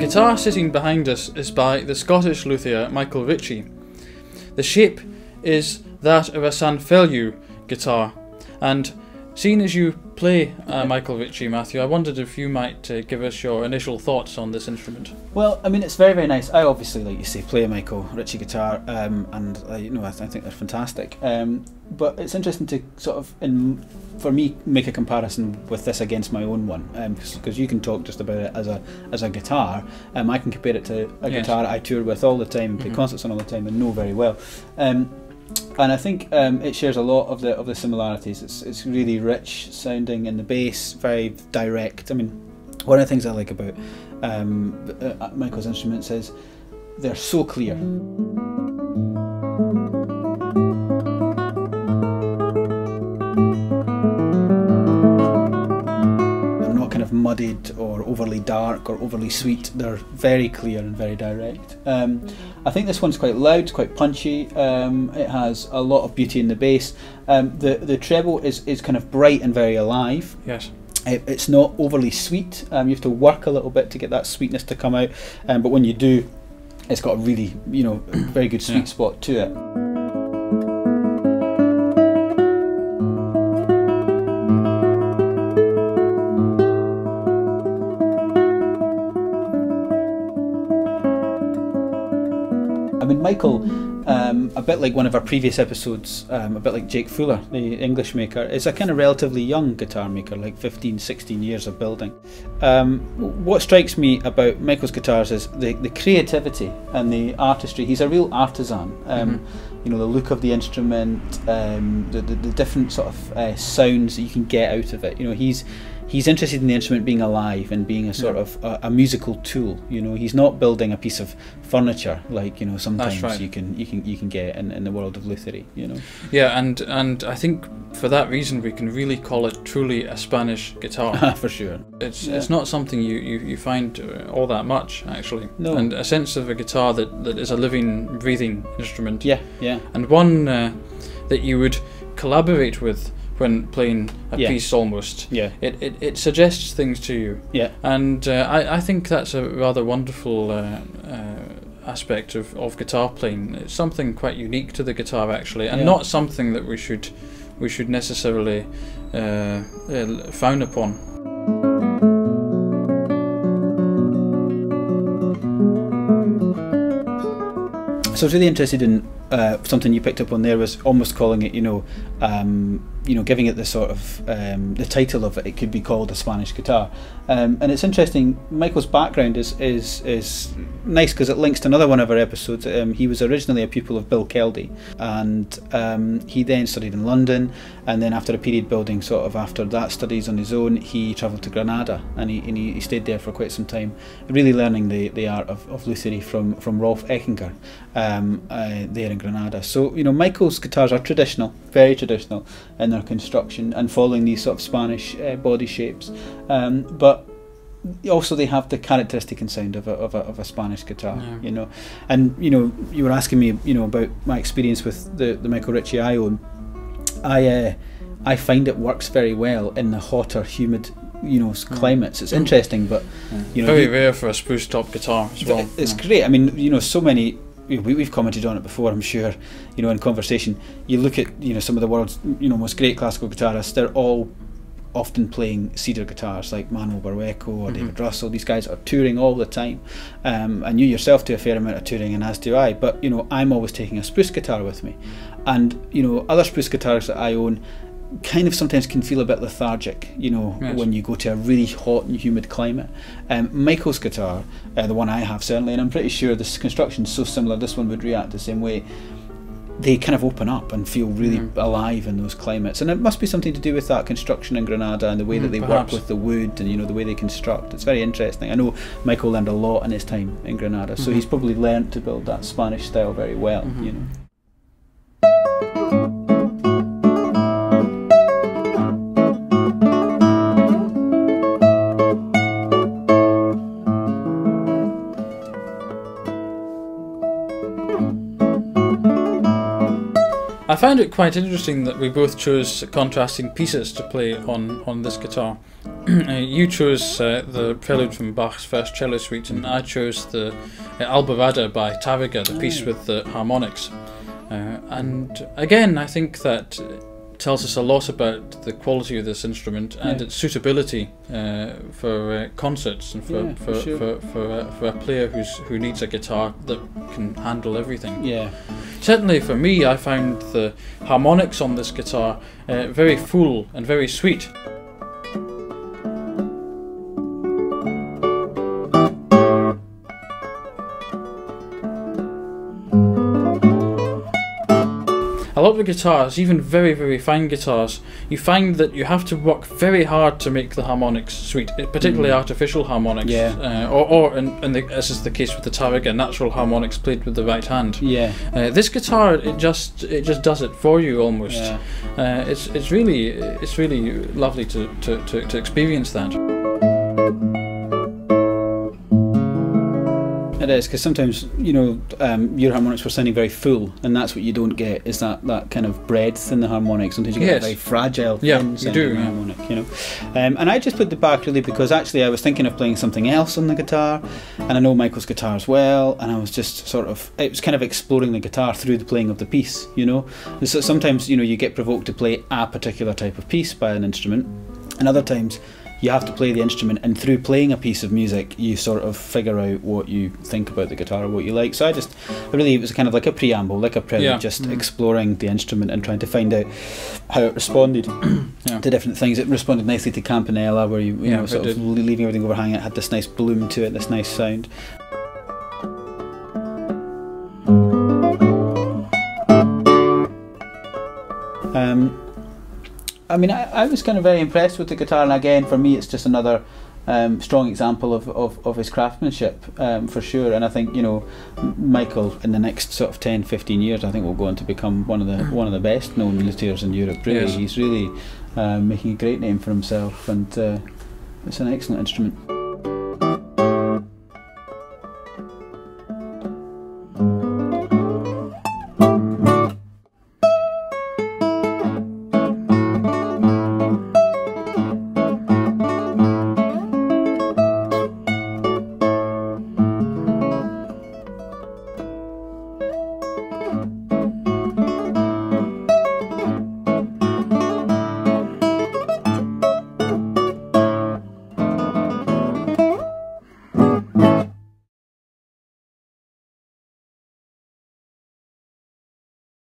guitar sitting behind us is by the Scottish luthier Michael Ritchie. The shape is that of a Sanfeliu guitar, and seeing as you play uh, Michael Ritchie, Matthew, I wondered if you might uh, give us your initial thoughts on this instrument. Well, I mean, it's very, very nice. I obviously, like you say, play Michael Ritchie guitar, um, and uh, you know, I, th- I think they're fantastic. Um, but it's interesting to sort of, in, for me, make a comparison with this against my own one, because um, you can talk just about it as a as a guitar. Um, I can compare it to a yes. guitar I tour with all the time, play mm-hmm. concerts on all the time, and know very well. Um, and I think um, it shares a lot of the of the similarities. It's it's really rich sounding in the bass, very direct. I mean, one of the things I like about um, uh, Michael's instruments is they're so clear. Muddied or overly dark or overly sweet. They're very clear and very direct. Um, I think this one's quite loud, quite punchy. Um, it has a lot of beauty in the bass. Um, the the treble is, is kind of bright and very alive. Yes. It, it's not overly sweet. Um, you have to work a little bit to get that sweetness to come out. Um, but when you do, it's got a really you know very good sweet yeah. spot to it. Michael, um, a bit like one of our previous episodes, um, a bit like Jake Fuller, the English maker, is a kind of relatively young guitar maker, like 15, 16 years of building. Um, what strikes me about Michael's guitars is the, the creativity and the artistry. He's a real artisan. Um, mm-hmm. You know, the look of the instrument, um, the, the, the, different sort of uh, sounds that you can get out of it. You know, he's he's interested in the instrument being alive and being a sort yeah. of a, a, musical tool. You know, he's not building a piece of furniture like you know sometimes right. you can you can you can get in, in the world of lutherie. You know. Yeah, and and I think for that reason we can really call it truly a Spanish guitar. for sure. It's yeah. it's not something you, you, you find uh, all that much actually. No. And a sense of a guitar that, that is a living, breathing instrument. Yeah, yeah. And one uh, that you would collaborate with when playing a yeah. piece almost. Yeah. It, it, it suggests things to you. Yeah. And uh, I, I think that's a rather wonderful uh, uh, aspect of, of guitar playing. It's something quite unique to the guitar actually, and yeah. not something that we should we should necessarily uh, uh, frown upon. So I was really interested in uh, something you picked up on there was almost calling it, you know, um, you know, giving it the sort of um, the title of it. It could be called a Spanish guitar, um, and it's interesting. Michael's background is is is nice because it links to another one of our episodes. Um, he was originally a pupil of Bill Keldy, and um, he then studied in London, and then after a period building, sort of after that studies on his own, he travelled to Granada, and he, and he, stayed there for quite some time, really learning the, the art of, of lutherie from from Rolf Eichinger um, uh, there in Granada. So you know, Michael's guitars are traditional, very traditional in their construction and following these sort of Spanish uh, body shapes, um, but also they have the characteristic and sound of a, of a, of a Spanish guitar, yeah. you know. And you know, you were asking me, you know, about my experience with the, the Michael Ritchie I own. I uh, I find it works very well in the hotter, humid, you know, mm. climates. It's mm. interesting, but you know, very rare for a spruce top guitar as well. It's yeah. great. I mean, you know, so many we, we've commented on it before, I'm sure, you know, in conversation. You look at, you know, some of the world's, you know, most great classical guitarists, they're all often playing cedar guitars like Manuel Barrueco or mm-hmm. David Russell. These guys are touring all the time. Um, and you yourself do a fair amount of touring, and as do I. But, you know, I'm always taking a spruce guitar with me. And, you know, other spruce guitars that I own, kind of sometimes can feel a bit lethargic, you know, yes. when you go to a really hot and humid climate. Um, Michael's guitar, uh, the one I have certainly, and I'm pretty sure this construction is so similar, this one would react the same way. They kind of open up and feel really mm. alive in those climates, and it must be something to do with that construction in Granada and the way mm, that they perhaps. work with the wood and you know the way they construct. It's very interesting. I know Michael learned a lot in his time in Granada, so mm-hmm. he's probably learned to build that Spanish style very well. Mm-hmm. You know. Found it quite interesting that we both chose contrasting pieces to play on, on this guitar. uh, you chose uh, the prelude from Bach's first cello suite, and I chose the uh, Alborada by Tárrega, the piece Oh. with the harmonics. Uh, and again, I think that tells us a lot about the quality of this instrument and Yeah. its suitability uh, for uh, concerts and for Yeah, for, for sure. for, for, uh, for a player who's who needs a guitar that can handle everything. Yeah. Certainly for me, I found the harmonics on this guitar uh, very full and very sweet. Lot of the guitars, even very, very fine guitars, you find that you have to work very hard to make the harmonics sweet, uh, particularly Mm. artificial harmonics. Yeah. Uh, or, or in, in the, as is the case with the Tárrega, natural harmonics played with the right hand. Yeah. Uh, this guitar, it just it just does it for you almost. Yeah. Uh, it's it's really it's really lovely to, to, to, to experience that. It is because sometimes you know um, your harmonics were sounding very full, and that's what you don't get is that, that kind of breadth in the harmonic. Sometimes you get Yes. a very fragile, Yeah, thin you do, yeah. harmonic. You know, um, and I just put the Bach really because actually I was thinking of playing something else on the guitar, and I know Michael's guitar as well, and I was just sort of it was kind of exploring the guitar through the playing of the piece. You know, so sometimes you know you get provoked to play a particular type of piece by an instrument, and other times you have to play the instrument and through playing a piece of music you sort of figure out what you think about the guitar or what you like so i just really it was kind of like a preamble like a prelude Yeah. just Mhm. exploring the instrument and trying to find out how it responded Yeah. to different things it responded nicely to campanella where you, you Yeah, know sort of leaving everything overhanging it had this nice bloom to it this nice sound I mean, I, I was kind of very impressed with the guitar, and again, for me, it's just another um, strong example of, of, of his craftsmanship, um, for sure. And I think you know, Michael, in the next sort of 10, 15 years, I think will go on to become one of the one of the best known luthiers in Europe. Really, Yes. he's really um, making a great name for himself, and uh, it's an excellent instrument.